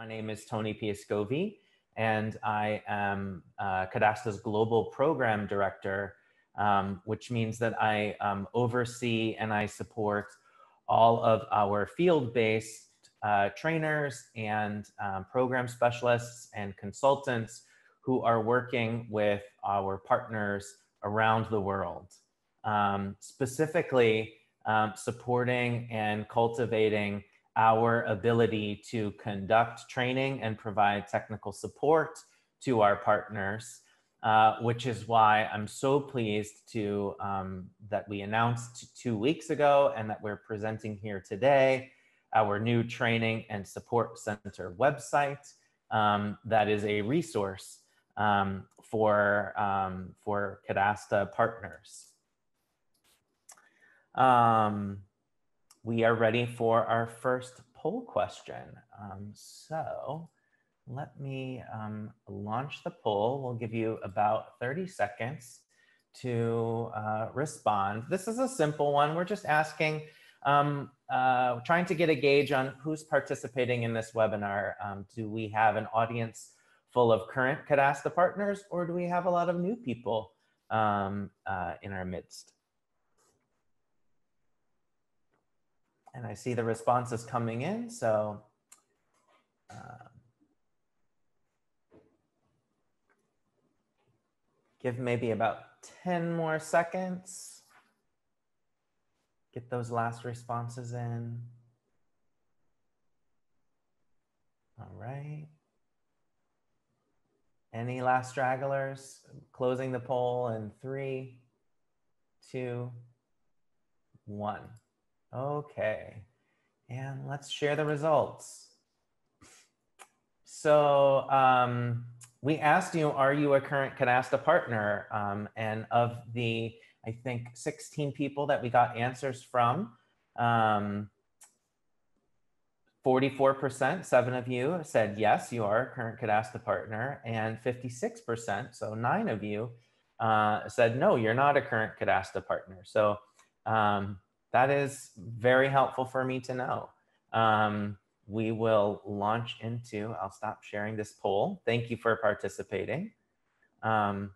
My name is Tony Piaskowy, and I am uh, Cadasta's Global Program Director, um, which means that I um, oversee and I support all of our field-based uh, trainers and um, program specialists and consultants who are working with our partners around the world. Um, specifically, um, supporting and cultivating our ability to conduct training and provide technical support to our partners, uh, which is why I'm so pleased to um, that we announced two weeks ago and that we're presenting here today our new training and support center website um, that is a resource um, for, um, for Cadasta partners. Um, we are ready for our first poll question. Um, so let me um, launch the poll. We'll give you about 30 seconds to uh, respond. This is a simple one. We're just asking, um, uh, trying to get a gauge on who's participating in this webinar. Um, do we have an audience full of current Cadasta partners or do we have a lot of new people um, uh, in our midst? And I see the responses coming in. So um, give maybe about 10 more seconds. Get those last responses in. All right. Any last stragglers? Closing the poll in three, two, one. Okay, and let's share the results. So um, we asked you, are you a current Cadasta partner? Um, and of the, I think, 16 people that we got answers from, 44%, um, seven of you said, yes, you are a current Cadasta partner, and 56%, so nine of you, uh, said, no, you're not a current Cadasta partner. So um, that is very helpful for me to know. Um, we will launch into, I'll stop sharing this poll. Thank you for participating. Um,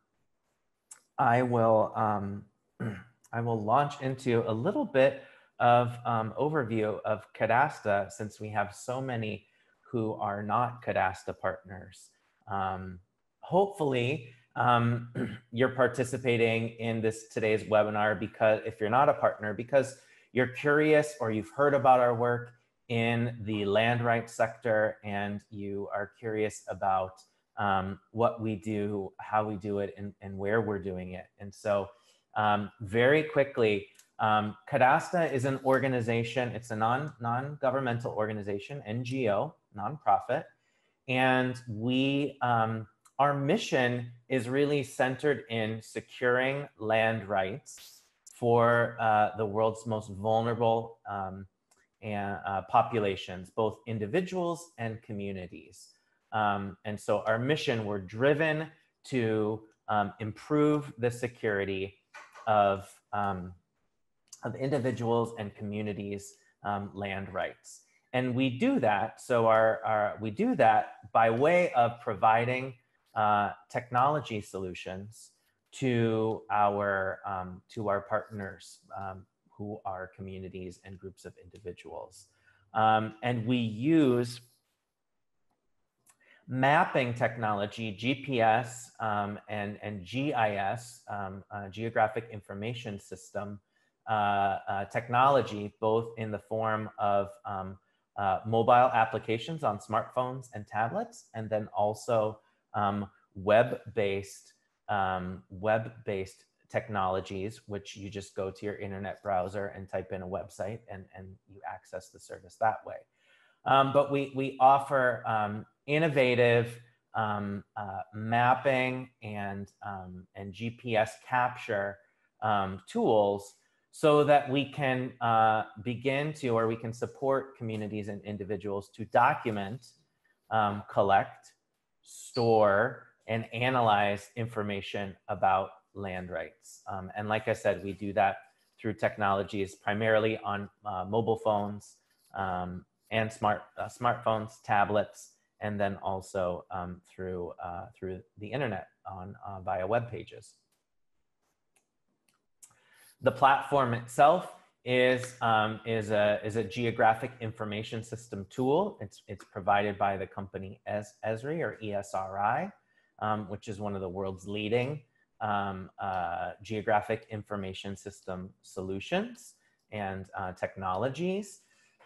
I will, um, I will launch into a little bit of um, overview of Cadasta since we have so many who are not Cadasta partners. Um, hopefully, um, you're participating in this today's webinar because if you're not a partner, because you're curious or you've heard about our work in the land rights sector and you are curious about um, what we do, how we do it, and, and where we're doing it. And so um, very quickly, um, Cadasta is an organization, it's a non, non-governmental organization, NGO, nonprofit, and we um, our mission is really centered in securing land rights for uh, the world's most vulnerable um, and, uh, populations, both individuals and communities. Um, and so our mission, we're driven to um, improve the security of, um, of individuals and communities' um, land rights. And we do that, so our, our, we do that by way of providing uh, technology solutions to our um, to our partners um, who are communities and groups of individuals. Um, and we use mapping technology, GPS um, and, and GIS, um, uh, Geographic Information System uh, uh, technology, both in the form of um, uh, mobile applications on smartphones and tablets, and then also web-based um, web-based technologies, which you just go to your internet browser and type in a website and, and you access the service that way. Um, but we, we offer um, innovative um, uh, mapping and, um, and GPS capture um, tools so that we can uh, begin to, or we can support communities and individuals to document, um, collect, store, and analyze information about land rights. Um, and like I said, we do that through technologies primarily on uh, mobile phones um, and smart uh, smartphones, tablets, and then also um, through, uh, through the internet on, uh, via web pages. The platform itself is, um, is, a, is a geographic information system tool. It's, it's provided by the company es Esri or ESRI, um, which is one of the world's leading um, uh, geographic information system solutions and uh, technologies.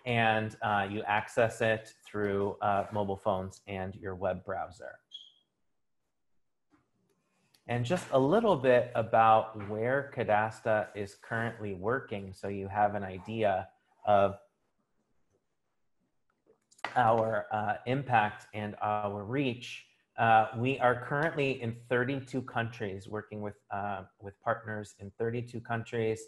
And uh, you access it through uh, mobile phones and your web browser and just a little bit about where Cadasta is currently working so you have an idea of our uh, impact and our reach. Uh, we are currently in 32 countries working with, uh, with partners in 32 countries.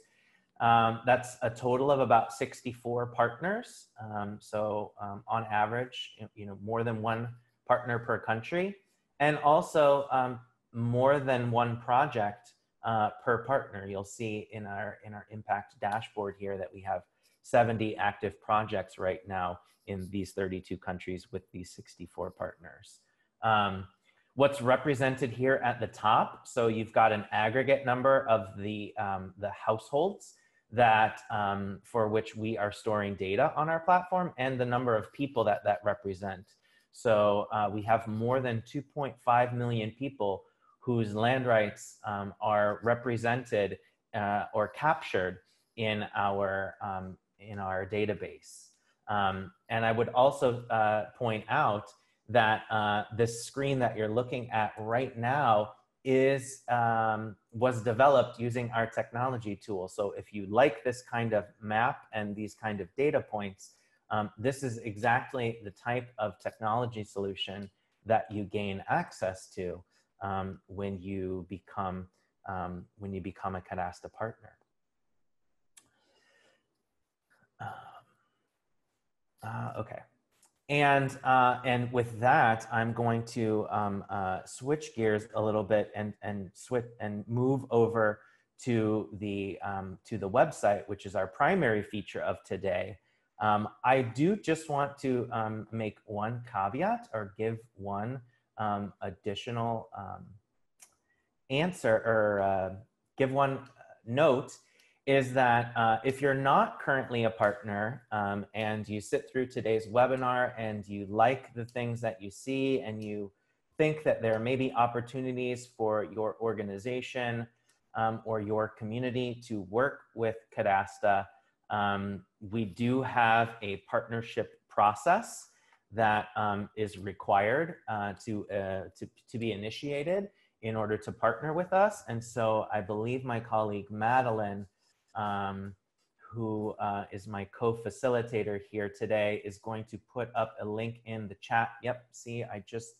Um, that's a total of about 64 partners. Um, so um, on average, you know, more than one partner per country. And also um, more than one project uh, per partner. You'll see in our, in our impact dashboard here that we have 70 active projects right now in these 32 countries with these 64 partners. Um, what's represented here at the top, so you've got an aggregate number of the, um, the households that um, for which we are storing data on our platform and the number of people that that represent. So uh, we have more than 2.5 million people whose land rights um, are represented uh, or captured in our, um, in our database. Um, and I would also uh, point out that uh, this screen that you're looking at right now is um, was developed using our technology tool. So if you like this kind of map and these kind of data points, um, this is exactly the type of technology solution that you gain access to um, when you become um, when you become a Cadasta partner. Um, uh, okay. And, uh, and with that, I'm going to um, uh, switch gears a little bit and, and, switch, and move over to the, um, to the website, which is our primary feature of today. Um, I do just want to um, make one caveat or give one um, additional um, answer or uh, give one note is that uh, if you're not currently a partner um, and you sit through today's webinar and you like the things that you see and you think that there may be opportunities for your organization um, or your community to work with Cadasta, um, we do have a partnership process that um, is required uh, to, uh, to, to be initiated in order to partner with us. And so I believe my colleague Madeline, um, who uh, is my co-facilitator here today, is going to put up a link in the chat. Yep, see, I just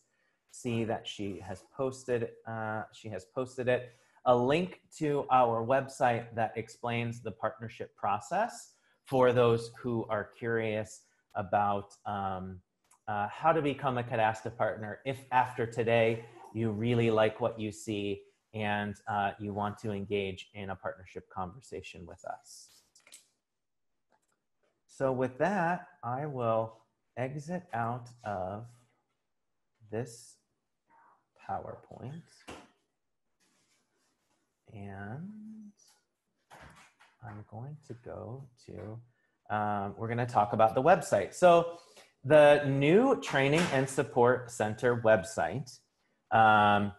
see that she has posted, uh, she has posted it. A link to our website that explains the partnership process for those who are curious about um, uh, how to become a Cadasta partner if after today you really like what you see and uh, you want to engage in a partnership conversation with us. So with that, I will exit out of this PowerPoint and I'm going to go to, um, we're gonna talk about the website. So the new Training and Support Center website um,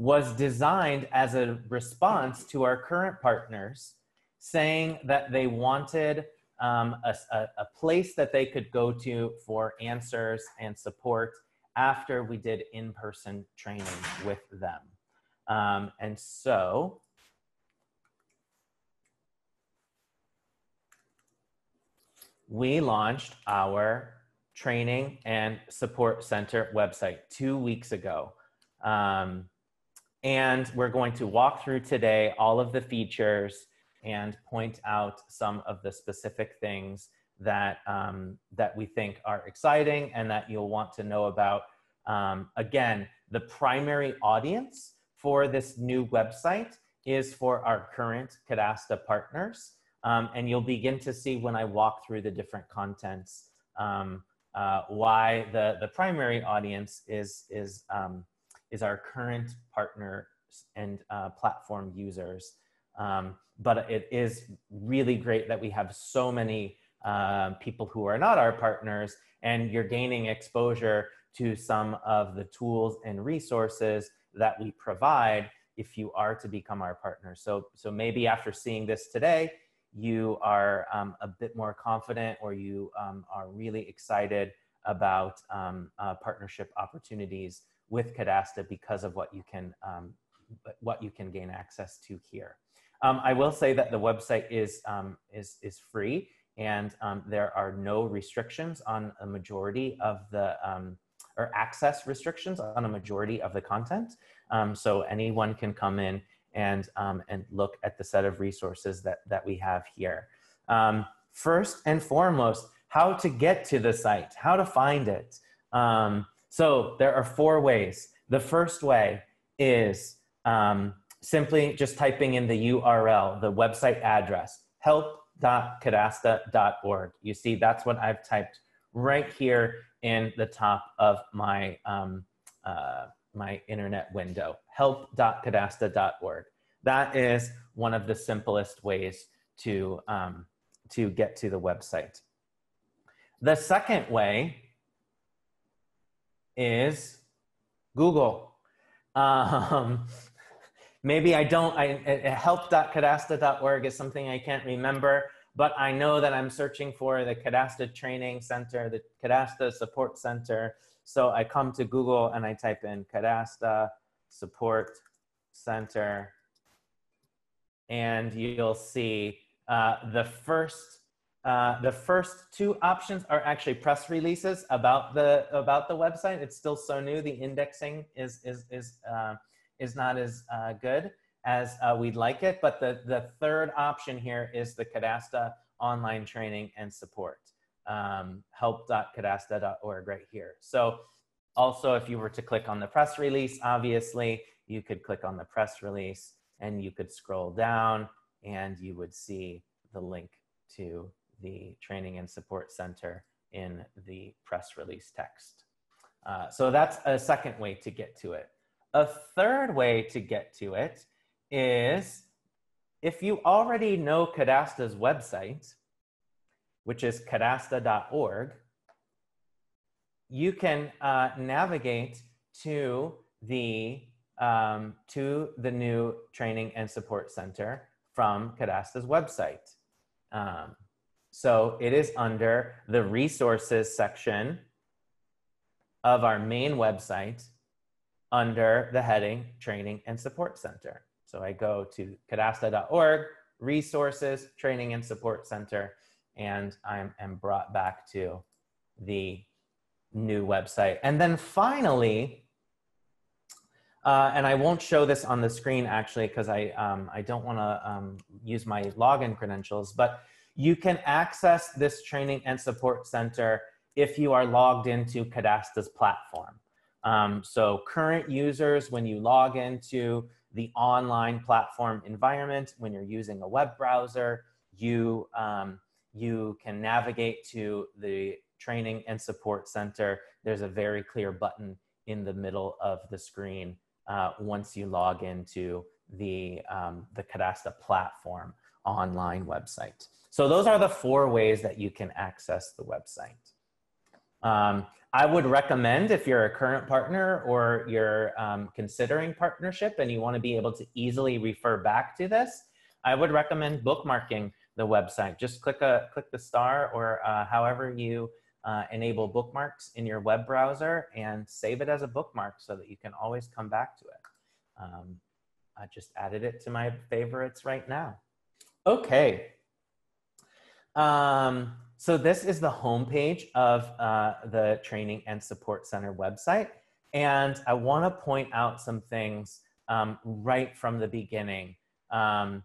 was designed as a response to our current partners saying that they wanted um, a, a, place that they could go to for answers and support after we did in-person training with them. Um, and so we launched our training and support center website two weeks ago. Um, and we're going to walk through today all of the features and point out some of the specific things that, um, that we think are exciting and that you'll want to know about. Um, again, the primary audience for this new website is for our current Cadasta partners. Um, and you'll begin to see when I walk through the different contents um, uh, why the, the primary audience is, is, um, is our current partners and uh, platform users. Um, but it is really great that we have so many uh, people who are not our partners and you're gaining exposure to some of the tools and resources that we provide if you are to become our partner. So, so maybe after seeing this today, you are um, a bit more confident or you um, are really excited about um, uh, partnership opportunities with Cadasta because of what you can, um, what you can gain access to here. Um, I will say that the website is, um, is, is free and there are no restrictions on a majority of the, or access restrictions on a majority of the content. Um, so anyone can come in and, um, and look at the set of resources that, that we have here. Um, first and foremost, how to get to the site, how to find it. Um, so there are four ways. The first way is um, simply just typing in the URL, the website address, help.cadasta.org. You see, that's what I've typed right here in the top of my, um, uh, my internet window, help.cadasta.org. That is one of the simplest ways to, um, to get to the website. The second way is Google. Um, maybe I don't, I, help.cadasta.org is something I can't remember but I know that I'm searching for the Cadasta Training Center, the Cadasta Support Center. So I come to Google and I type in Cadasta Support Center, and you'll see uh, the first uh, the first two options are actually press releases about the about the website. It's still so new. The indexing is is is uh, is not as uh, good as uh, we'd like it. But the, the third option here is the Cadasta online training and support, um, help.cadasta.org right here. So also if you were to click on the press release, obviously you could click on the press release and you could scroll down and you would see the link to the training and support center in the press release text. Uh, so that's a second way to get to it. A third way to get to it is if you already know Cadasta's website, which is cadasta.org, you can uh, navigate to the um, to the new training and support center from Cadasta's website. Um, so it is under the resources section of our main website under the heading training and support center. So I go to cadasta.org, resources, training and support center, and I'm, brought back to the new website. And then finally, uh, and I won't show this on the screen actually because I, um, I don't want to um, use my login credentials, but you can access this training and support center if you are logged into Cadasta's platform. Um, so current users, when you log into the online platform environment. When you're using a web browser, you, um, you can navigate to the training and support center. There's a very clear button in the middle of the screen uh, once you log into the, um, the Cadasta platform online website. So those are the four ways that you can access the website. Um, I would recommend if you're a current partner or you're um, considering partnership and you want to be able to easily refer back to this, I would recommend bookmarking the website. Just click a click the star or uh, however you uh, enable bookmarks in your web browser and save it as a bookmark so that you can always come back to it. Um, I just added it to my favorites right now. Okay. Um, so this is the homepage of uh, the Training and Support Center website. And I want to point out some things um, right from the beginning um,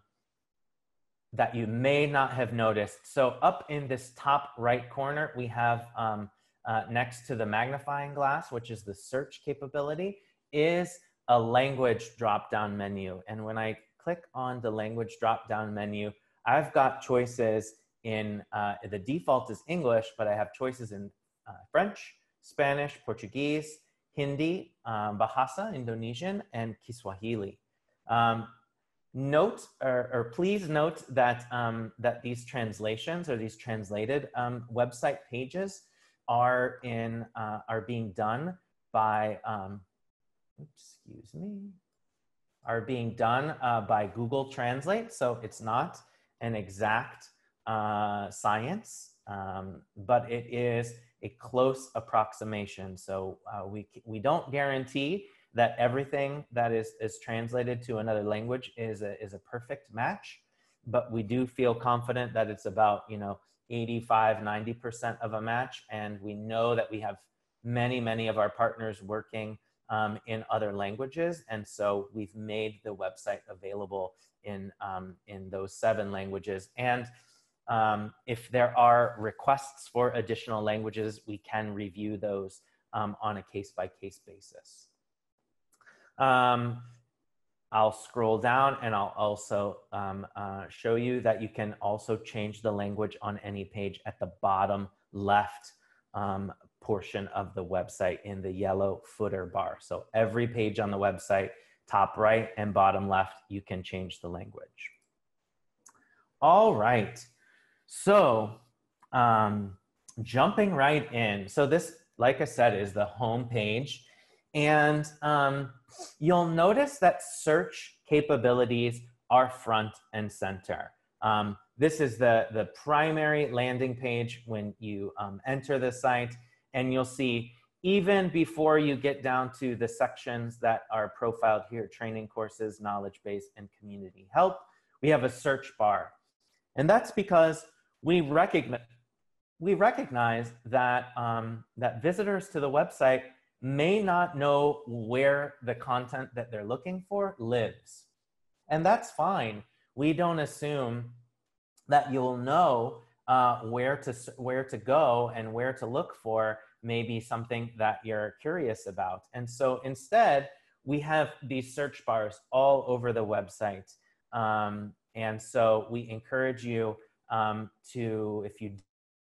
that you may not have noticed. So up in this top right corner, we have um, uh, next to the magnifying glass, which is the search capability, is a language drop-down menu. And when I click on the language drop-down menu, I've got choices in uh, the default is English, but I have choices in uh, French, Spanish, Portuguese, Hindi, um, Bahasa, Indonesian, and Kiswahili. Um, note or, or, please note that um, that these translations or these translated um, website pages are in uh, are being done by um, excuse me are being done uh, by Google Translate. So it's not an exact uh, science, um, but it is a close approximation. So uh, we, we don't guarantee that everything that is, is translated to another language is a, is a perfect match, but we do feel confident that it's about, you know, 85, 90% of a match. And we know that we have many, many of our partners working um, in other languages. And so we've made the website available in, um, in those seven languages. And um, if there are requests for additional languages, we can review those um, on a case-by-case -case basis. Um, I'll scroll down and I'll also um, uh, show you that you can also change the language on any page at the bottom left um, portion of the website in the yellow footer bar. So every page on the website, top right and bottom left, you can change the language. All right. So um, jumping right in. So this, like I said, is the home page. And um, you'll notice that search capabilities are front and center. Um, this is the, the primary landing page when you um, enter the site. And you'll see even before you get down to the sections that are profiled here, training courses, knowledge base, and community help, we have a search bar. And that's because we recognize, we recognize that, um, that visitors to the website may not know where the content that they're looking for lives. And that's fine. We don't assume that you'll know uh, where, to, where to go and where to look for maybe something that you're curious about. And so instead, we have these search bars all over the website. Um, and so we encourage you um, to, if you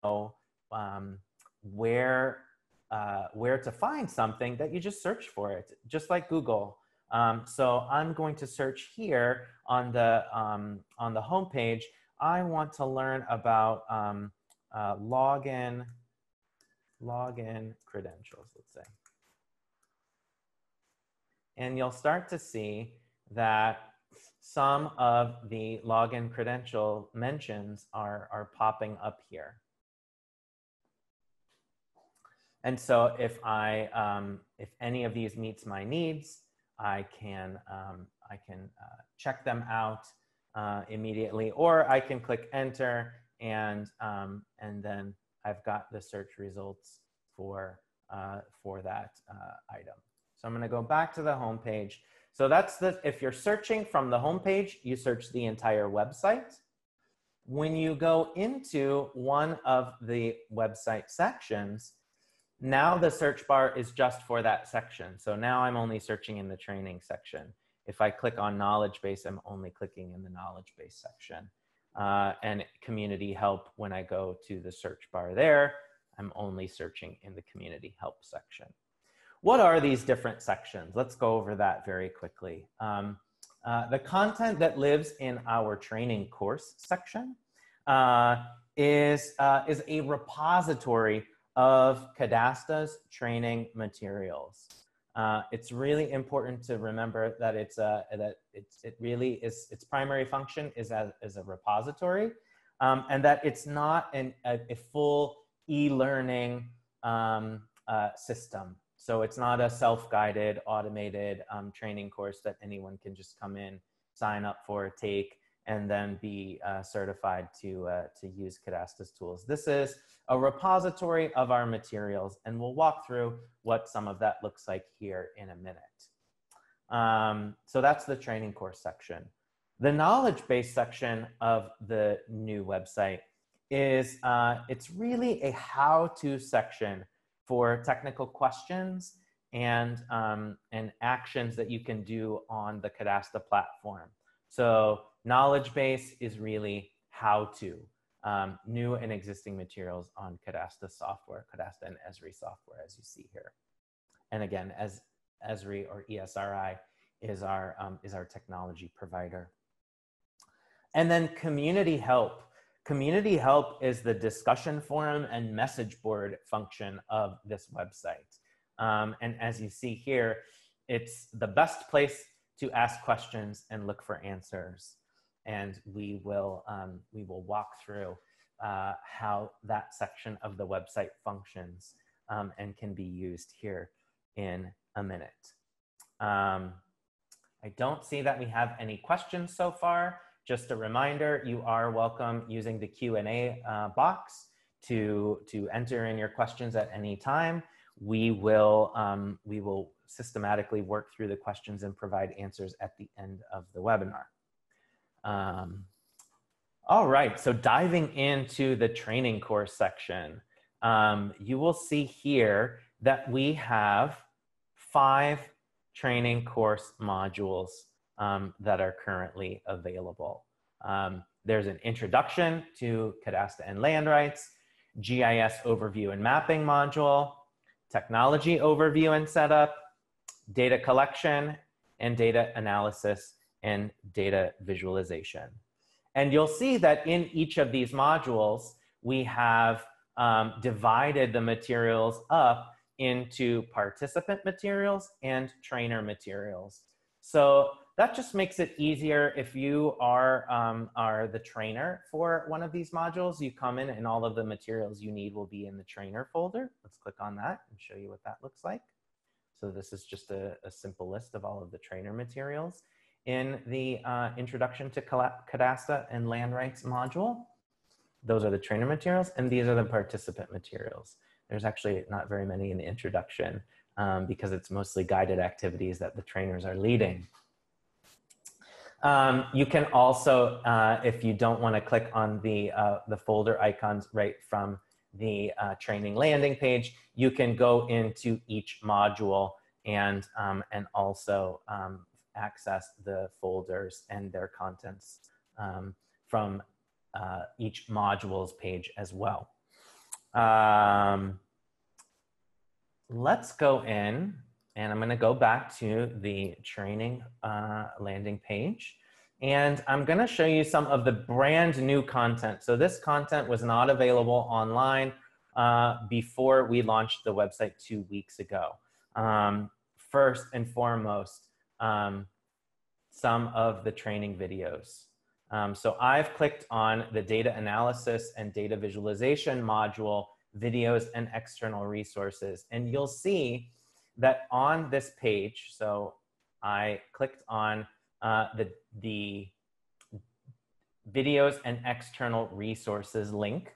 know um, where, uh, where to find something, that you just search for it, just like Google. Um, so I'm going to search here on the, um, on the homepage. I want to learn about um, uh, login, login credentials, let's say. And you'll start to see that some of the login credential mentions are, are popping up here. And so if I, um, if any of these meets my needs, I can, um, I can uh, check them out uh, immediately, or I can click enter and, um, and then I've got the search results for, uh, for that uh, item. So I'm gonna go back to the home page so that's the, if you're searching from the homepage, you search the entire website. When you go into one of the website sections, now the search bar is just for that section. So now I'm only searching in the training section. If I click on knowledge base, I'm only clicking in the knowledge base section. Uh, and community help, when I go to the search bar there, I'm only searching in the community help section. What are these different sections? Let's go over that very quickly. Um, uh, the content that lives in our training course section uh, is, uh, is a repository of Cadasta's training materials. Uh, it's really important to remember that it's a, that it's, it really is, its primary function is as, as a repository um, and that it's not an, a, a full e-learning um, uh, system. So it's not a self-guided, automated um, training course that anyone can just come in, sign up for, take, and then be uh, certified to, uh, to use Cadasta's tools. This is a repository of our materials, and we'll walk through what some of that looks like here in a minute. Um, so that's the training course section. The knowledge base section of the new website is, uh, it's really a how-to section for technical questions and, um, and actions that you can do on the Cadasta platform. So knowledge base is really how to. um, new and existing materials on Cadasta software, Cadasta and Esri software, as you see here. And again, as Esri or ESRI is our, um, is our technology provider. And then community help. Community help is the discussion forum and message board function of this website. Um, and as you see here, it's the best place to ask questions and look for answers. And we will, um, we will walk through uh, how that section of the website functions um, and can be used here in a minute. Um, I don't see that we have any questions so far. Just a reminder, you are welcome using the Q&A uh, box to, to enter in your questions at any time. We will, um, we will systematically work through the questions and provide answers at the end of the webinar. Um, all right, so diving into the training course section, um, you will see here that we have five training course modules um, that are currently available. Um, there's an introduction to Cadasta and land rights, GIS overview and mapping module, technology overview and setup, data collection, and data analysis and data visualization. And you'll see that in each of these modules, we have um, divided the materials up into participant materials and trainer materials. So that just makes it easier if you are, um, are the trainer for one of these modules. You come in and all of the materials you need will be in the trainer folder. Let's click on that and show you what that looks like. So this is just a, a simple list of all of the trainer materials in the uh, Introduction to Cadasta and Land Rights module. Those are the trainer materials, and these are the participant materials. There's actually not very many in the introduction um, because it's mostly guided activities that the trainers are leading. Um, you can also, uh, if you don't want to click on the, uh, the folder icons right from the uh, training landing page, you can go into each module and, um, and also um, access the folders and their contents um, from uh, each module's page as well. Um, let's go in and I'm gonna go back to the training uh, landing page. And I'm gonna show you some of the brand new content. So this content was not available online uh, before we launched the website two weeks ago. Um, first and foremost, um, some of the training videos. Um, so I've clicked on the data analysis and data visualization module, videos and external resources. And you'll see that on this page, so I clicked on uh, the, the videos and external resources link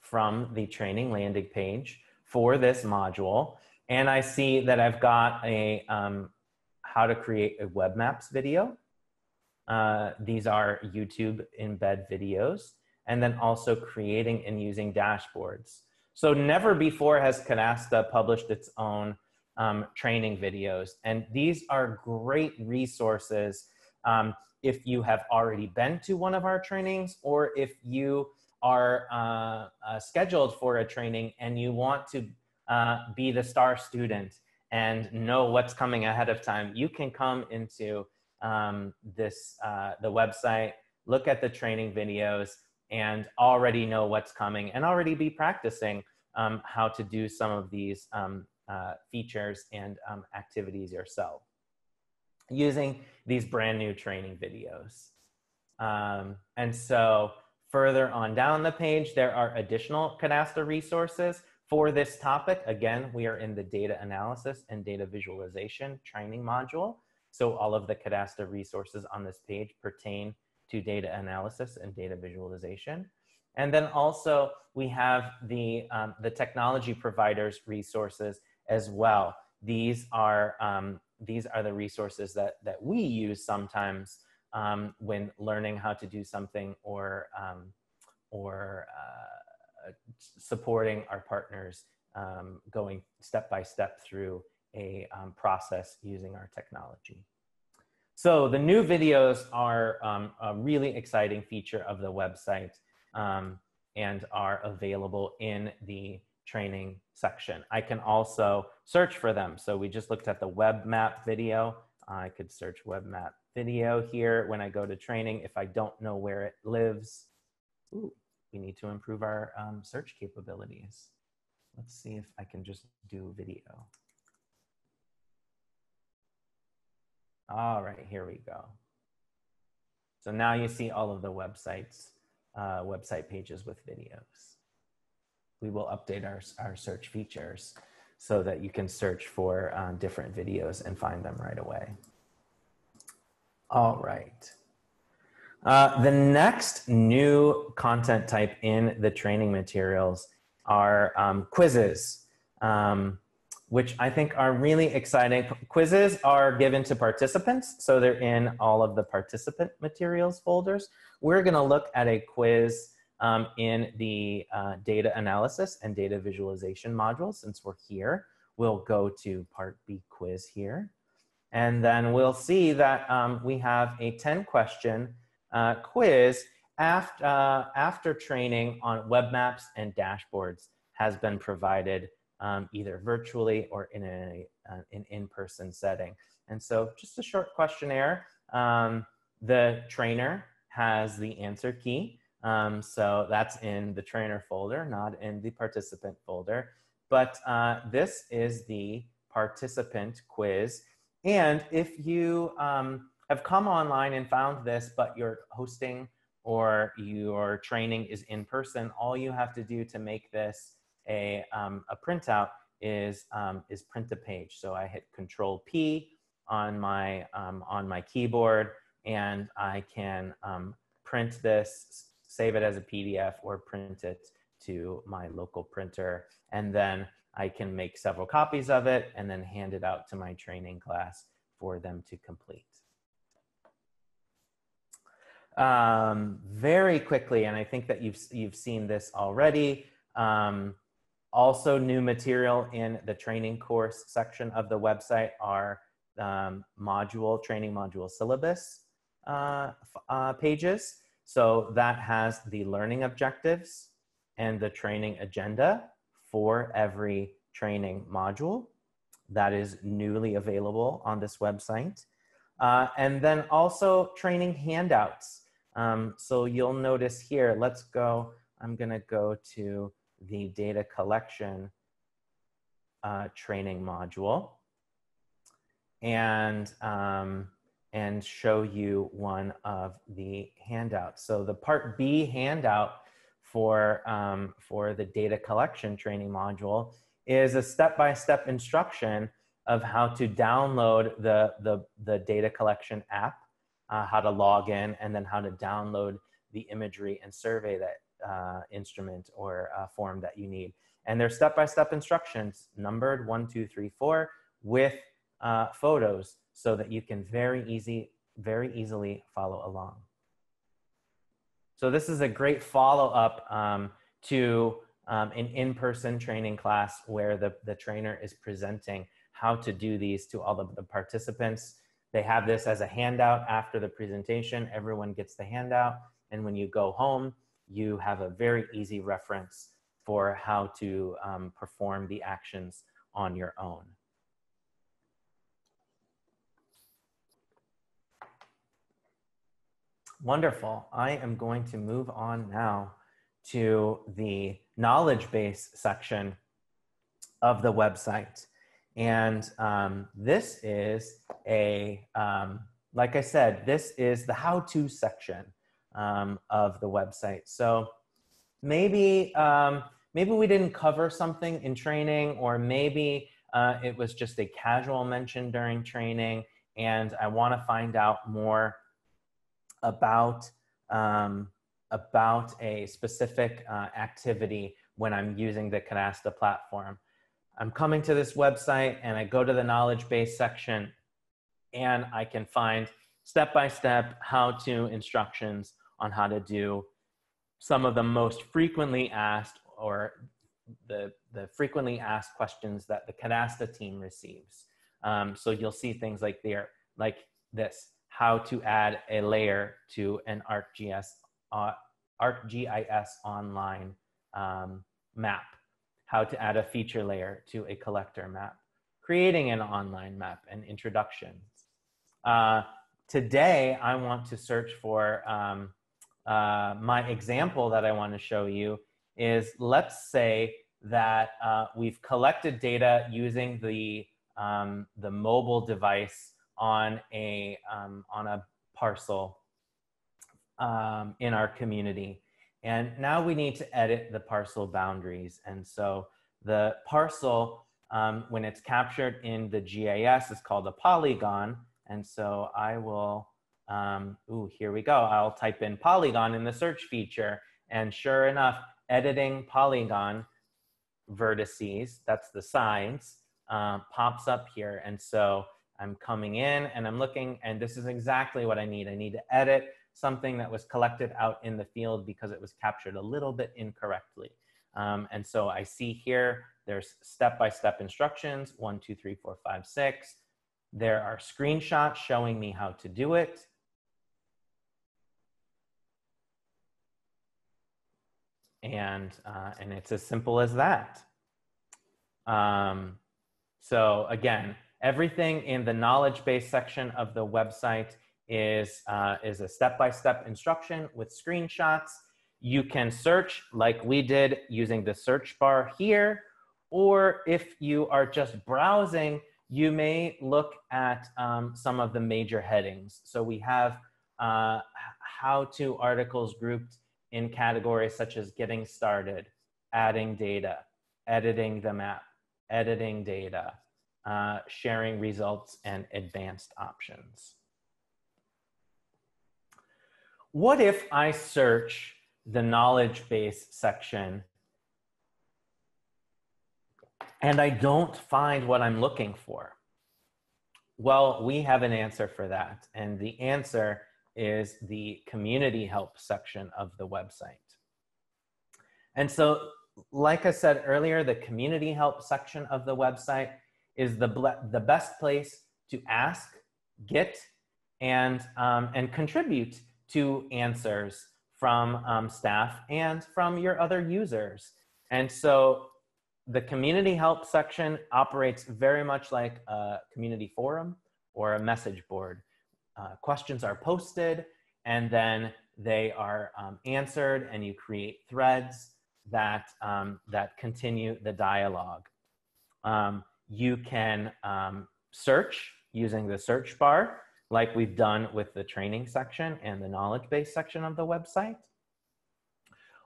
from the training landing page for this module. And I see that I've got a, um, how to create a web maps video. Uh, these are YouTube embed videos, and then also creating and using dashboards. So never before has Cadasta published its own um, training videos. And these are great resources um, if you have already been to one of our trainings or if you are uh, uh, scheduled for a training and you want to uh, be the star student and know what's coming ahead of time, you can come into um, this uh, the website, look at the training videos, and already know what's coming, and already be practicing um, how to do some of these um, uh, features and um, activities yourself using these brand new training videos. Um, and so further on down the page, there are additional Cadasta resources for this topic, again, we are in the data analysis and data visualization training module. So all of the Cadasta resources on this page pertain to data analysis and data visualization. And then also we have the, um, the technology providers resources as well. These are, um, these are the resources that, that we use sometimes um, when learning how to do something or, um, or uh, supporting our partners um, going step by step through a um, process using our technology. So the new videos are um, a really exciting feature of the website. Um, and are available in the training section. I can also search for them. So we just looked at the web map video. I could search web map video here when I go to training. If I don't know where it lives, ooh, we need to improve our um, search capabilities. Let's see if I can just do video. All right, here we go. So now you see all of the websites, uh, website pages with videos. We will update our, our search features so that you can search for um, different videos and find them right away. All right. Uh, the next new content type in the training materials are um, quizzes. Um, which I think are really exciting. Quizzes are given to participants, so they're in all of the participant materials folders. We're gonna look at a quiz um, in the uh, data analysis and data visualization module since we're here. We'll go to part B quiz here. And then we'll see that um, we have a 10 question uh, quiz after, uh, after training on web maps and dashboards has been provided um, either virtually or in a, uh, an in-person setting. And so just a short questionnaire. Um, the trainer has the answer key. Um, so that's in the trainer folder, not in the participant folder. But uh, this is the participant quiz. And if you um, have come online and found this, but you're hosting or your training is in person, all you have to do to make this a, um, a printout is, um, is print a page. So I hit Control P on my, um, on my keyboard and I can um, print this, save it as a PDF or print it to my local printer. And then I can make several copies of it and then hand it out to my training class for them to complete. Um, very quickly, and I think that you've, you've seen this already, um, also new material in the training course section of the website are um, module, training module syllabus uh, uh, pages. So that has the learning objectives and the training agenda for every training module that is newly available on this website. Uh, and then also training handouts. Um, so you'll notice here, let's go, I'm gonna go to the data collection uh, training module and, um, and show you one of the handouts. So the part B handout for, um, for the data collection training module is a step-by-step -step instruction of how to download the, the, the data collection app, uh, how to log in, and then how to download the imagery and survey that uh, instrument or uh, form that you need. And they're step-by-step instructions, numbered one, two, three, four, with uh, photos so that you can very easy, very easily follow along. So this is a great follow-up um, to um, an in-person training class where the, the trainer is presenting how to do these to all of the participants. They have this as a handout after the presentation. Everyone gets the handout. And when you go home, you have a very easy reference for how to um, perform the actions on your own. Wonderful. I am going to move on now to the knowledge base section of the website. And um, this is a, um, like I said, this is the how-to section um, of the website. So maybe, um, maybe we didn't cover something in training or maybe uh, it was just a casual mention during training and I wanna find out more about, um, about a specific uh, activity when I'm using the Cadasta platform. I'm coming to this website and I go to the knowledge base section and I can find step-by-step how-to instructions on how to do some of the most frequently asked or the, the frequently asked questions that the Cadasta team receives. Um, so you'll see things like there, like this, how to add a layer to an ArcGIS uh, ArcGIS online um, map, how to add a feature layer to a collector map, creating an online map and introductions. Uh, today, I want to search for um, uh, my example that I want to show you is let's say that uh, we've collected data using the, um, the mobile device on a, um, on a parcel um, in our community. And now we need to edit the parcel boundaries. And so the parcel, um, when it's captured in the GIS, is called a polygon. And so I will, um, ooh, here we go. I'll type in polygon in the search feature. And sure enough, editing polygon vertices, that's the sides, uh, pops up here. And so I'm coming in and I'm looking, and this is exactly what I need. I need to edit something that was collected out in the field because it was captured a little bit incorrectly. Um, and so I see here, there's step-by-step -step instructions, one, two, three, four, five, six. There are screenshots showing me how to do it. And, uh, and it's as simple as that. Um, so again, everything in the knowledge base section of the website is, uh, is a step-by-step -step instruction with screenshots. You can search like we did using the search bar here, or if you are just browsing, you may look at um, some of the major headings. So we have uh, how-to articles grouped in categories such as getting started, adding data, editing the map, editing data, uh, sharing results, and advanced options. What if I search the knowledge base section and I don't find what I'm looking for? Well, we have an answer for that. And the answer is the community help section of the website. And so, like I said earlier, the community help section of the website is the, the best place to ask, get, and, um, and contribute to answers from um, staff and from your other users. And so the community help section operates very much like a community forum or a message board. Uh, questions are posted and then they are um, answered and you create threads that, um, that continue the dialogue. Um, you can um, search using the search bar like we've done with the training section and the knowledge base section of the website.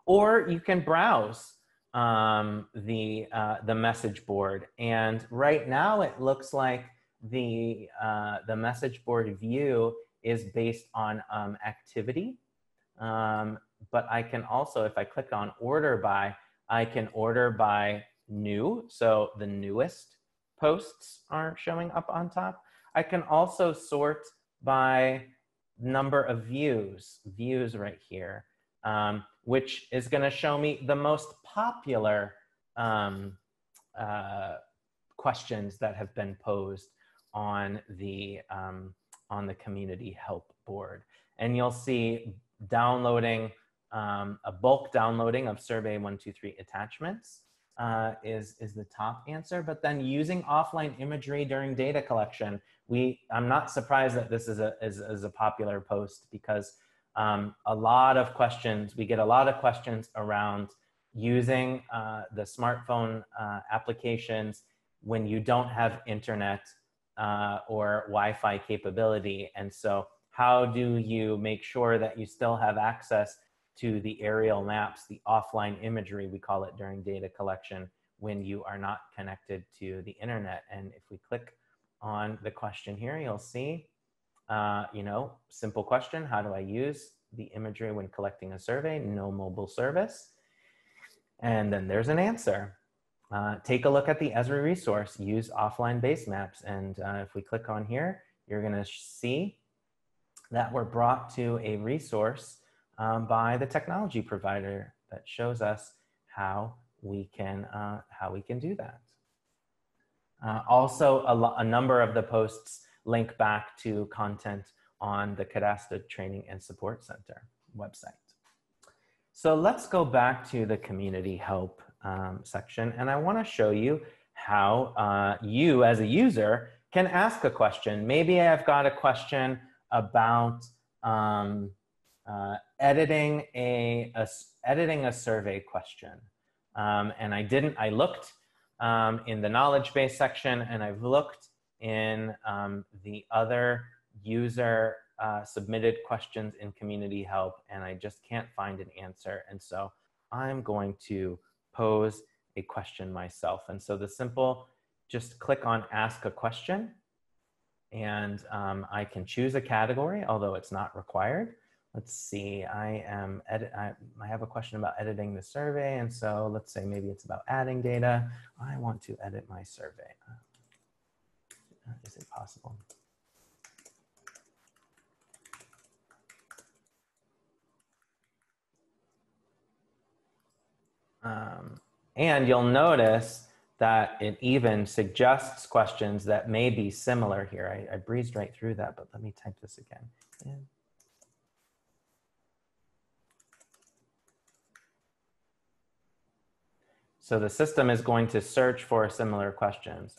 Or you can browse um, the, uh, the message board. And right now it looks like the, uh, the message board view is based on um, activity. Um, but I can also, if I click on order by, I can order by new. So the newest posts are showing up on top. I can also sort by number of views, views right here, um, which is going to show me the most popular um, uh, questions that have been posed on the um, on the community help board. And you'll see downloading um, a bulk downloading of survey 123 attachments uh, is, is the top answer. But then using offline imagery during data collection, we, I'm not surprised that this is a, is, is a popular post because um, a lot of questions, we get a lot of questions around using uh, the smartphone uh, applications when you don't have internet uh, or Wi-Fi capability. And so how do you make sure that you still have access to the aerial maps, the offline imagery, we call it during data collection, when you are not connected to the internet. And if we click on the question here, you'll see, uh, you know, simple question, how do I use the imagery when collecting a survey? No mobile service. And then there's an answer. Uh, take a look at the Esri resource, use offline base maps. And uh, if we click on here, you're gonna see that we're brought to a resource um, by the technology provider that shows us how we can, uh, how we can do that. Uh, also, a, a, number of the posts link back to content on the Cadasta Training and Support Center website. So let's go back to the community help um, section and I wanna show you how uh, you as a user can ask a question. Maybe I've got a question about um, uh, editing a, a, editing a survey question. Um, and I didn't, I looked um, in the knowledge base section and I've looked in um, the other user uh, submitted questions in community help and I just can't find an answer. And so I'm going to pose a question myself. And so the simple, just click on ask a question and um, I can choose a category, although it's not required. Let's see, I am, edit, I, I have a question about editing the survey. And so let's say maybe it's about adding data. I want to edit my survey. Uh, is it possible? Um, and you'll notice that it even suggests questions that may be similar here. I, I breezed right through that, but let me type this again. Yeah. So the system is going to search for similar questions.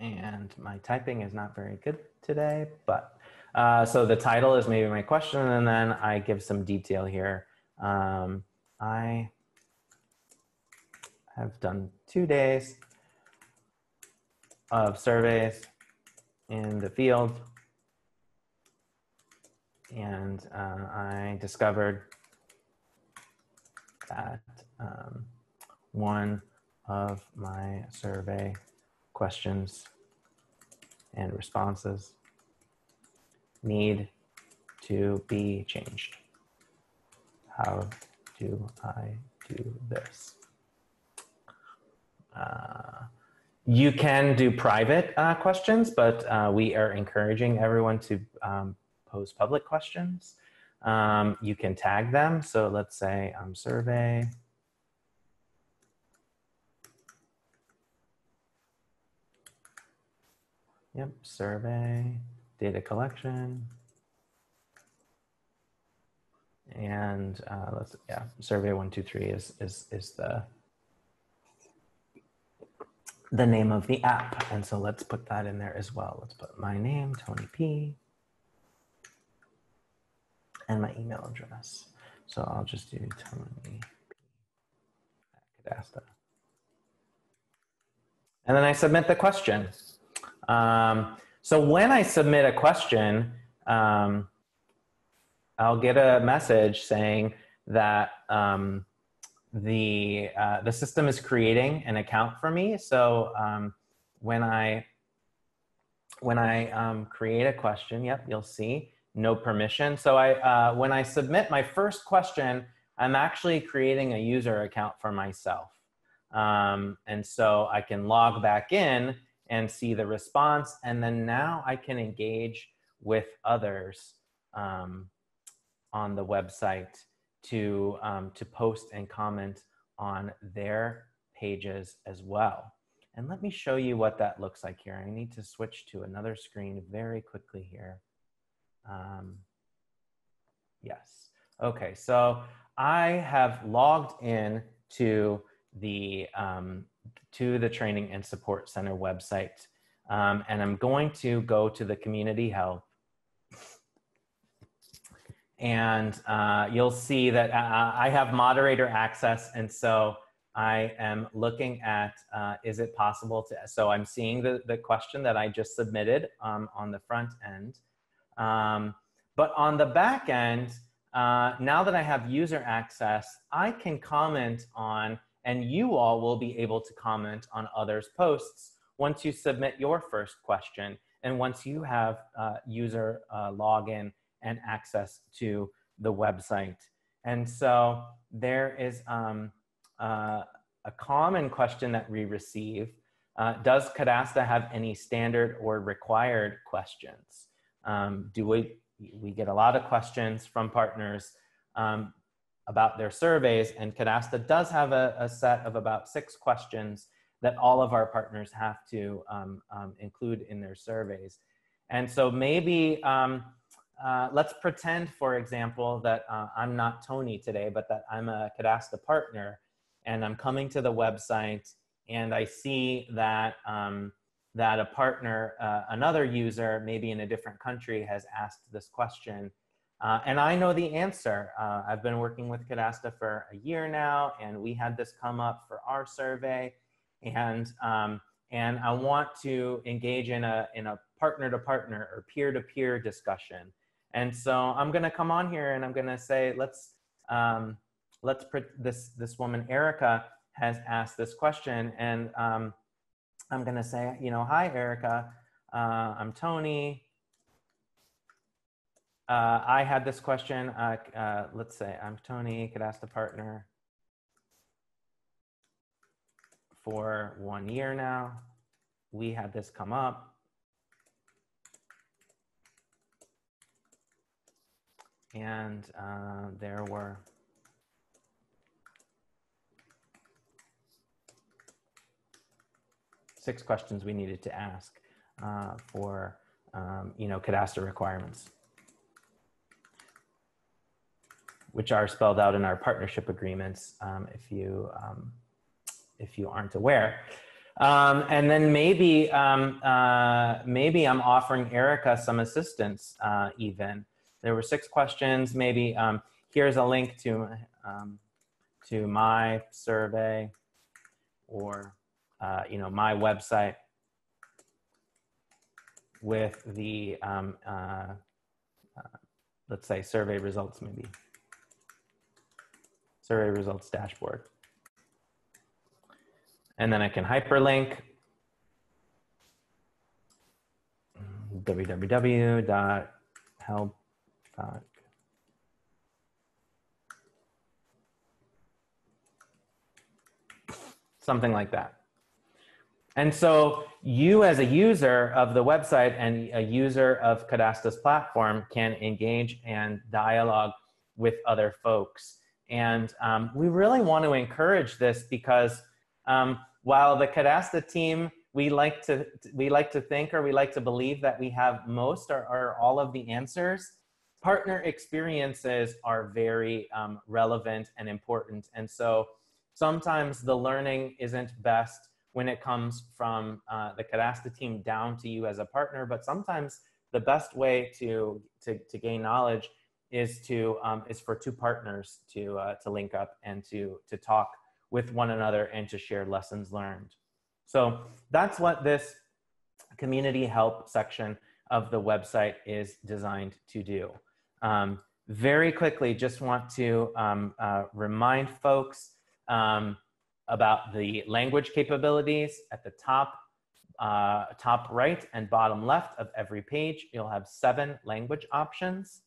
And my typing is not very good today, but uh, so the title is maybe my question, and then I give some detail here. Um, I have done two days of surveys in the field. And uh, I discovered that um, one of my survey questions and responses need to be changed. How do I do this? Uh, you can do private uh, questions, but uh, we are encouraging everyone to um, pose public questions. Um, you can tag them. So let's say um, survey. Yep, survey, data collection. And uh, let's, yeah, survey one, two, three is, is, is the the name of the app. And so let's put that in there as well. Let's put my name, Tony P, and my email address. So I'll just do Tony P Cadasta. And then I submit the question. Um, so when I submit a question, um, I'll get a message saying that um, the, uh, the system is creating an account for me. So um, when I, when I um, create a question, yep, you'll see no permission. So I, uh, when I submit my first question, I'm actually creating a user account for myself. Um, and so I can log back in and see the response. And then now I can engage with others um, on the website to, um, to post and comment on their pages as well. And let me show you what that looks like here. I need to switch to another screen very quickly here. Um, yes. Okay, so I have logged in to the, um, to the Training and Support Center website. Um, and I'm going to go to the community help and uh, you'll see that uh, I have moderator access. And so I am looking at, uh, is it possible to, so I'm seeing the, the question that I just submitted um, on the front end. Um, but on the back end, uh, now that I have user access, I can comment on, and you all will be able to comment on others' posts once you submit your first question and once you have uh, user uh, login and access to the website. And so there is um, uh, a common question that we receive. Uh, does Cadasta have any standard or required questions? Um, do we, we get a lot of questions from partners um, about their surveys. And Cadasta does have a, a, set of about six questions that all of our partners have to um, um, include in their surveys. And so maybe um, uh, let's pretend, for example, that uh, I'm not Tony today, but that I'm a Cadasta partner and I'm coming to the website and I see that, um, that a partner, uh, another user, maybe in a different country has asked this question. Uh, and I know the answer. Uh, I've been working with Cadasta for a year now and we had this come up for our survey and, um, and I want to engage in a, in a partner to partner or peer to peer discussion. And so I'm going to come on here and I'm going to say, let's, um, let's, put this, this woman, Erica, has asked this question. And um, I'm going to say, you know, hi, Erica. Uh, I'm Tony. Uh, I had this question. Uh, uh let's say I'm Tony, Cadasta partner for one year now. We had this come up. And uh, there were six questions we needed to ask uh, for um, you know Cadasta requirements. Which are spelled out in our partnership agreements um, if you um, if you aren't aware. Um, and then maybe um, uh, maybe I'm offering Erica some assistance uh, even there were six questions. Maybe um, here's a link to, um, to my survey or, uh, you know, my website with the, um, uh, uh, let's say survey results maybe. Survey results dashboard. And then I can hyperlink www.help Something like that. And so you as a user of the website and a user of Cadasta's platform can engage and dialogue with other folks. And um, we really want to encourage this because um, while the Cadasta team, we like to we like to think or we like to believe that we have most or, or all of the answers partner experiences are very um, relevant and important. And so sometimes the learning isn't best when it comes from uh, the Cadasta team down to you as a partner, but sometimes the best way to, to, to gain knowledge is to um, is for two partners to uh, to link up and to to talk with one another and to share lessons learned. So that's what this community help section of the website is designed to do. Um, very quickly, just want to um, uh, remind folks um, about the language capabilities at the top, uh, top right and bottom left of every page. You'll have seven language options.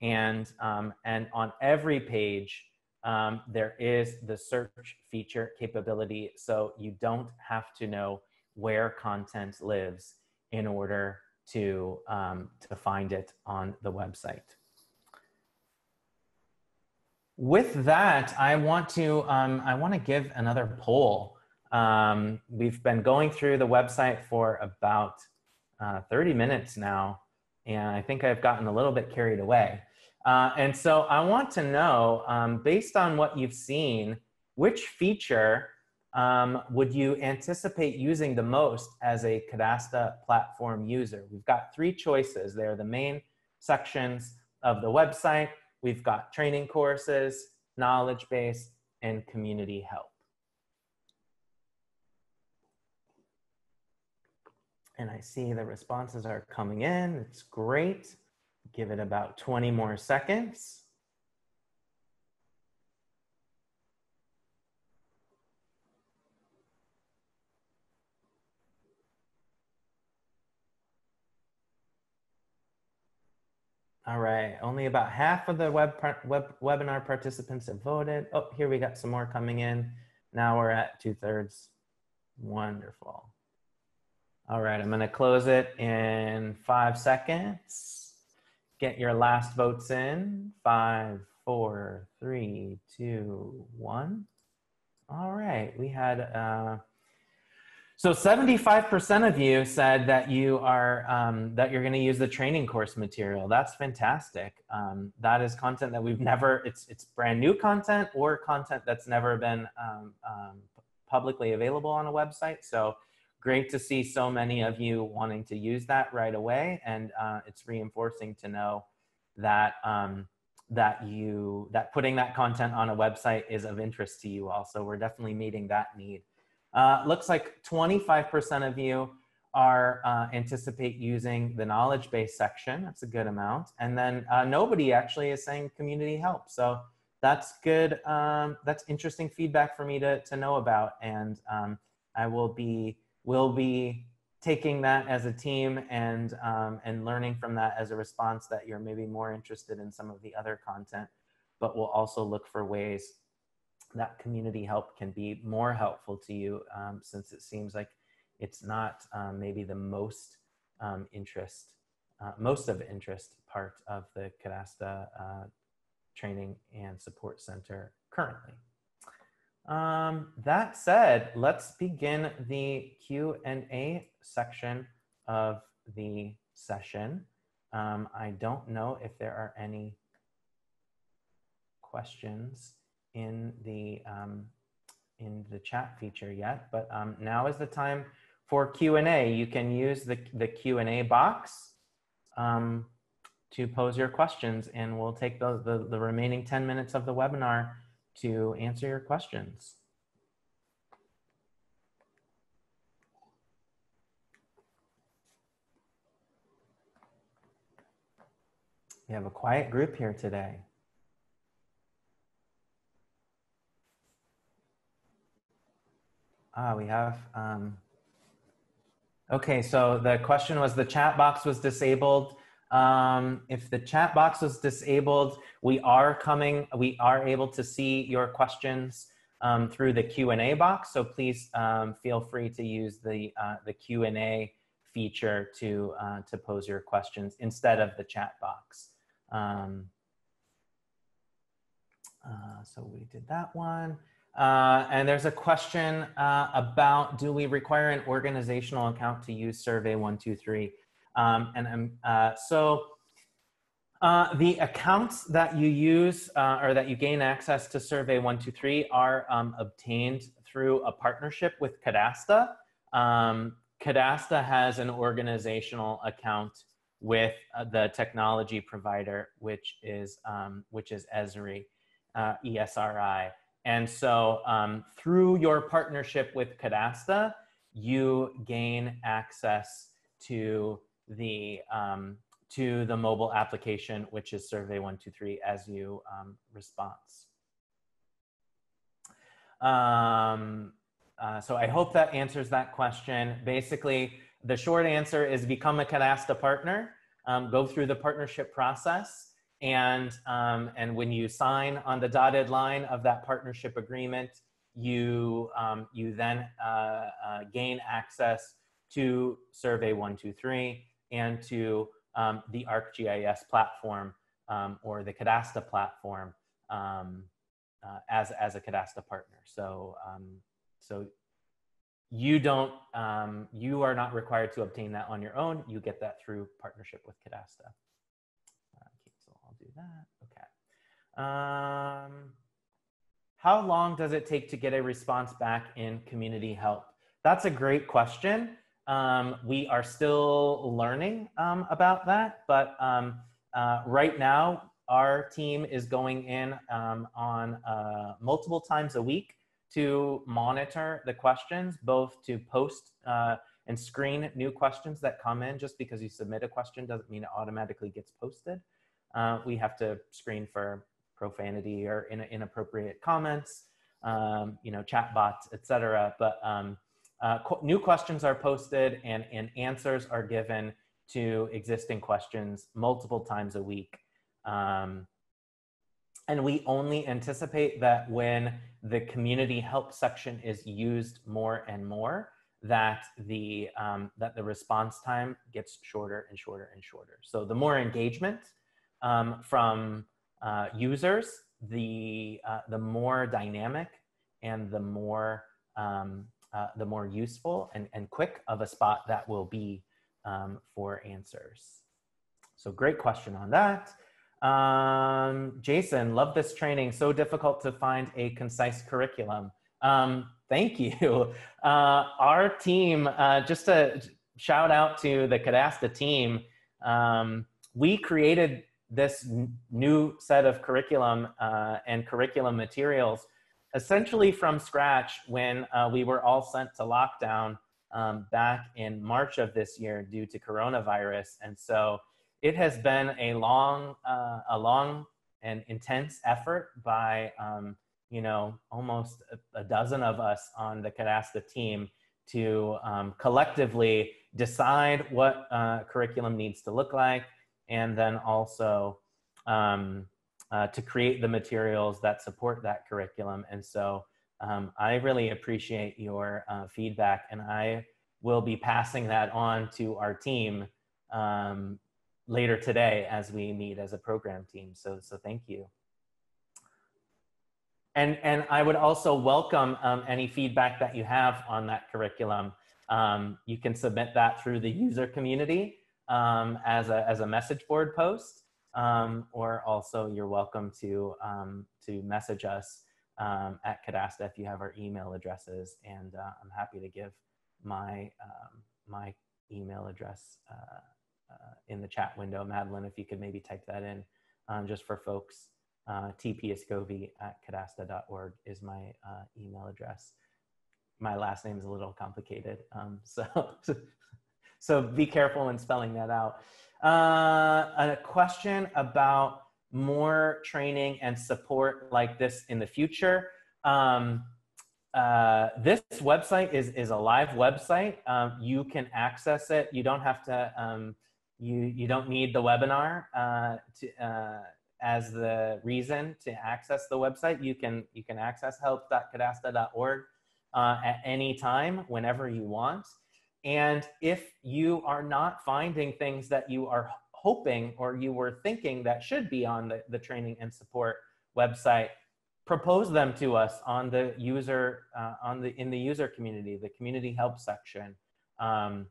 And, um, and on every page, um, there is the search feature capability. So you don't have to know where content lives in order to, um, to find it on the website. With that, I want to, um, I want to give another poll. Um, we've been going through the website for about uh, 30 minutes now, and I think I've gotten a little bit carried away. Uh, and so I want to know, um, based on what you've seen, which feature um, would you anticipate using the most as a Cadasta platform user? We've got three choices. They're the main sections of the website. We've got training courses, knowledge base, and community help. And I see the responses are coming in. It's great. Give it about 20 more seconds. All right, only about half of the web, web webinar participants have voted. Oh, here we got some more coming in. Now we're at two thirds. Wonderful. All right, I'm gonna close it in five seconds. Get your last votes in. Five, four, three, two, one. All right, we had, uh, so 75% of you said that you are, um, that you're gonna use the training course material. That's fantastic. Um, that is content that we've never, it's, it's brand new content or content that's never been um, um, publicly available on a website. So great to see so many of you wanting to use that right away. And uh, it's reinforcing to know that um, that you that putting that content on a website is of interest to you also we're definitely meeting that need uh, looks like 25% of you are uh, anticipate using the knowledge base section. That's a good amount. And then uh, nobody actually is saying community help. So that's good um, that's interesting feedback for me to, to know about. And um, i will be will be taking that as a team and um, and learning from that as a response that you're maybe more interested in some of the other content but we'll also look for ways that community help can be more helpful to you um, since it seems like it's not um, maybe the most um, interest uh, most of interest part of the Cadasta uh, training and support center currently um, that said, let's begin the Q&A section of the session. Um, I don't know if there are any questions in the um, in the chat feature yet, but um, now is the time for Q&A. You can use the, the Q&A box um, to pose your questions and we'll take the, the, the remaining 10 minutes of the webinar to answer your questions. We have a quiet group here today. Ah, we have, um, okay, so the question was the chat box was disabled. Um, if the chat box was disabled, we are coming, we are able to see your questions um, through the Q&A box. So please um, feel free to use the, uh, the Q&A feature to, uh, to pose your questions instead of the chat box. Um, uh, so we did that one. Uh, and there's a question uh, about do we require an organizational account to use Survey 123? Um, and um, uh, so uh, the accounts that you use uh, or that you gain access to Survey 123 are um, obtained through a partnership with Cadasta. Um, Cadasta has an organizational account with uh, the technology provider, which is um, which is Esri, ESRI. And so um, through your partnership with Cadasta, you gain access to the um, to the mobile application, which is Survey 123 as you um, response. Um, uh, so I hope that answers that question. Basically, the short answer is become a Cadasta partner, um, go through the partnership process, and, um, and when you sign on the dotted line of that partnership agreement, you, um, you then uh, uh, gain access to Survey 123 and to um, the ArcGIS platform um, or the Cadasta platform um, uh, as, as a Cadasta partner. So, so you don't um, you are not required to obtain that on your own you get that through partnership with cadasta okay so i'll do that okay um, how long does it take to get a response back in community help that's a great question um, we are still learning um, about that but um, uh, right now our team is going in um, on uh, multiple times a week to monitor the questions, both to post uh, and screen new questions that come in. Just because you submit a question doesn't mean it automatically gets posted. Uh, we have to screen for profanity or in, inappropriate comments, um, you know, chatbots, etc. But um, uh, qu new questions are posted and, and answers are given to existing questions multiple times a week. Um, and we only anticipate that when the community help section is used more and more, that the, um, that the response time gets shorter and shorter and shorter. So the more engagement um, from, uh, users, the, uh, the more dynamic and the more, um, uh, the more useful and, and quick of a spot that will be um, for answers. So great question on that. Um, Jason, love this training. So difficult to find a concise curriculum. Um, thank you. Uh, our team, uh, just a shout out to the Cadasta team. Um, we created this new set of curriculum uh, and curriculum materials essentially from scratch when uh, we were all sent to lockdown um, back in March of this year due to coronavirus. And so it has been a long, uh, a long and intense effort by, um, you know, almost a, dozen of us on the Cadasta team to um, collectively decide what uh, curriculum needs to look like, and then also um, uh, to create the materials that support that curriculum. And so um, I really appreciate your uh, feedback, and I will be passing that on to our team um, later today as we meet as a program team. So, so thank you. And, and I would also welcome um, any feedback that you have on that curriculum. Um, you can submit that through the user community um, as, a, as a message board post, um, or also you're welcome to, um, to message us um, at Cadasta if you have our email addresses. And uh, I'm happy to give my, my email address uh, uh, in the chat window. Madeline, if you could maybe type that in um, just for folks. Uh, at cadasta.org is my uh, email address. My last name is a little complicated, um, so, so be careful in spelling that out. Uh, a question about more training and support like this in the future. Um, uh, this website is, is a live website. Um, you can access it. You don't have to um, you, you don't need the webinar uh, to, uh, as the reason to access the website. You can, you can access help.cadasta.org uh, at any time, whenever you want. And if you are not finding things that you are hoping or you were thinking that should be on the, the training and support website, propose them to us on the user, uh, on the, in the user community, the community help section. Um,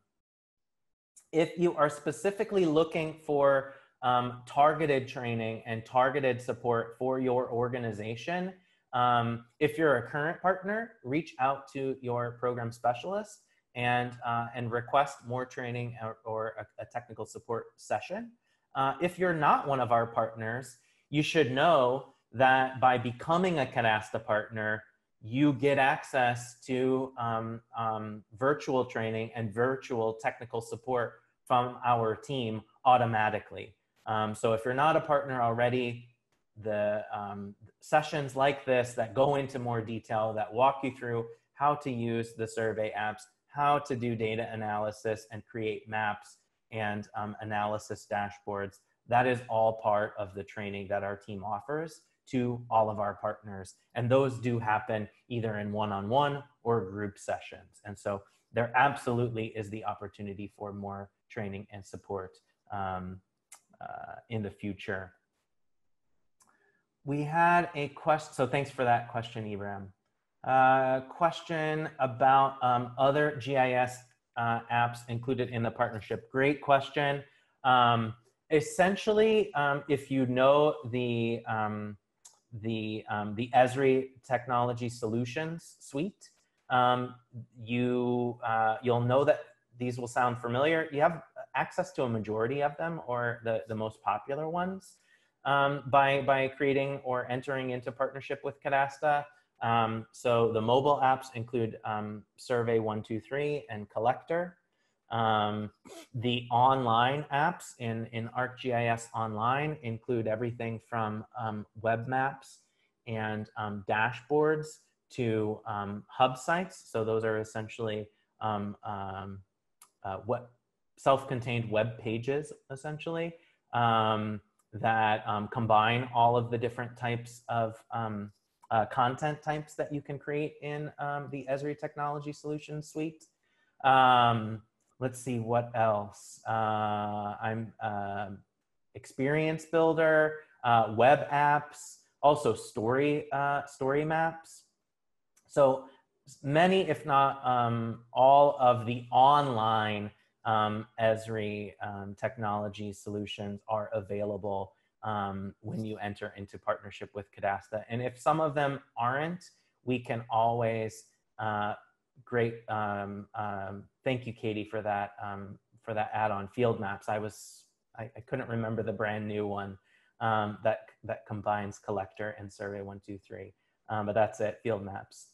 if you are specifically looking for um, targeted training and targeted support for your organization, um, if you're a current partner, reach out to your program specialist and, uh, and request more training or, or a, a, technical support session. Uh, if you're not one of our partners, you should know that by becoming a Cadasta partner, you get access to um, um, virtual training and virtual technical support from our team automatically. Um, so if you're not a partner already, the um, sessions like this that go into more detail, that walk you through how to use the survey apps, how to do data analysis and create maps and um, analysis dashboards, that is all part of the training that our team offers to all of our partners. And those do happen either in one-on-one or group sessions. And so there absolutely is the opportunity for more training and support um, uh, in the future. We had a question, so thanks for that question, Ibrahim. Uh, question about um, other GIS uh, apps included in the partnership. Great question. Um, essentially, um, if you know the, um, the, um, the Esri Technology Solutions Suite, um, you, uh, you'll know that these will sound familiar. You have access to a majority of them or the, the most popular ones by, by creating or entering into partnership with Cadasta. Um, so the mobile apps include um, Survey 123 and Collector. Um, the online apps in, in ArcGIS Online include everything from um, web maps and um, dashboards to hub sites. So those are essentially um, um, uh, what self-contained web pages essentially um, that um, combine all of the different types of um, uh, content types that you can create in um, the Esri Technology Solutions Suite. Um, let's see what else. Uh, I'm uh, Experience Builder. uh, web apps, also story, uh, story maps. So many, if not um, all of the online um, Esri um, technology solutions are available um, when you enter into partnership with Cadasta. And if some of them aren't, we can always, uh, great, um, um, thank you, Katie, for that, um, for that add-on field maps. I was, I, I, couldn't remember the brand new one that, that combines collector and survey one, two, three. but that's it, field maps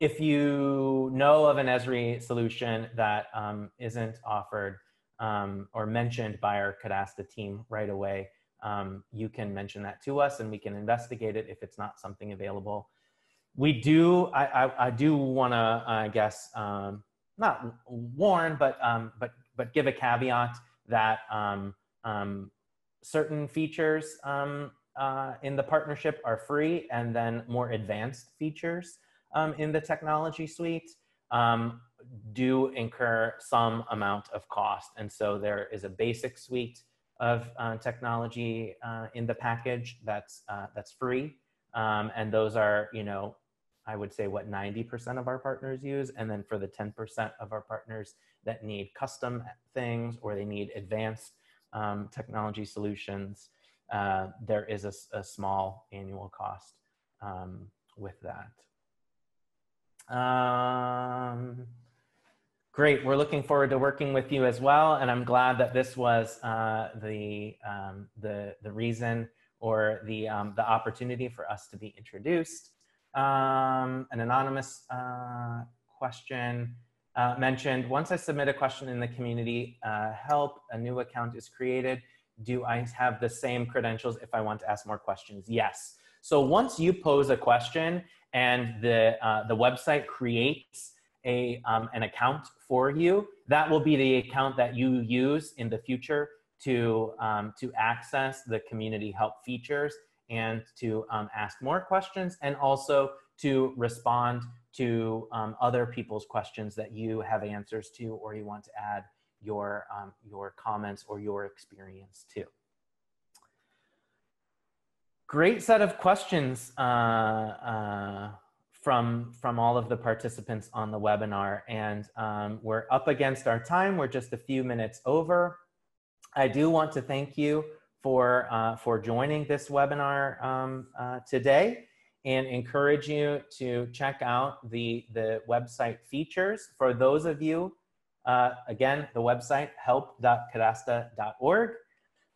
if you know of an Esri solution that um, not offered um, or mentioned by our Cadasta team right away, um, you can mention that to us and we can investigate it if it's not something available. We do, I, I, I do want to, I guess, um, not warn, but, um, but, but give a caveat that um, certain features uh, in the partnership are free and then more advanced features um, in the technology suite um, do incur some amount of cost. And so there is a basic suite of uh, technology uh, in the package that's, uh, that's free. Um, and those are, you know, I would say what 90% of our partners use. And then for the 10% of our partners that need custom things or they need advanced um, technology solutions, uh, there is a, a, small annual cost um, with that. Um, great. We're looking forward to working with you as well. And I'm glad that this was uh, the, um, the, the reason or the, um, the opportunity for us to be introduced. Um, an anonymous uh, question uh, mentioned, once I submit a question in the community uh, help, a new account is created. Do I have the same credentials if I want to ask more questions? Yes. So once you pose a question, and the, uh, the website creates a, um, an account for you, that will be the account that you use in the future to, um, to access the community help features and to um, ask more questions and also to respond to um, other people's questions that you have answers to or you want to add your, um, your comments or your experience to. Great set of questions uh, uh, from, from all of the participants on the webinar. And um, we're up against our time. We're just a few minutes over. I do want to thank you for, uh, for joining this webinar um, uh, today and encourage you to check out the, the website features. For those of you, uh, again, the website help.cadasta.org.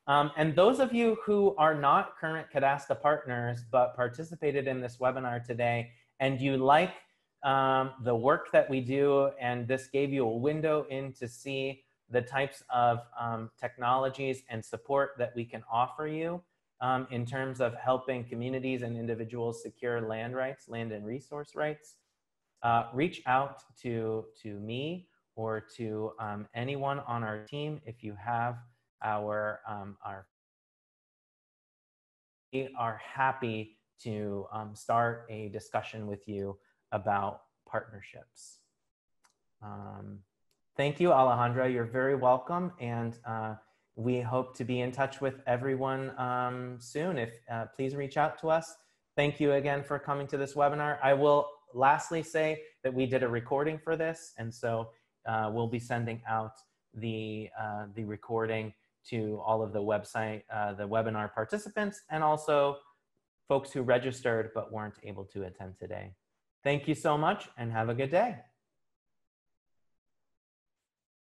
Um, and those of you who are not current Cadasta partners, but participated in this webinar today, and you like um, the work that we do, and this gave you a window in to see the types of um, technologies and support that we can offer you um, in terms of helping communities and individuals secure land rights, land and resource rights, uh, reach out to, to me or to um, anyone on our team if you have our, um, our we are happy to um, start a discussion with you about partnerships. Um, thank you, Alejandra. You're very welcome. And uh, we hope to be in touch with everyone um, soon. If uh, please reach out to us. Thank you again for coming to this webinar. I will lastly say that we did a recording for this. And so uh, we'll be sending out the, uh, the recording to all of the website, uh, the webinar participants, and also folks who registered but weren't able to attend today. Thank you so much and have a good day.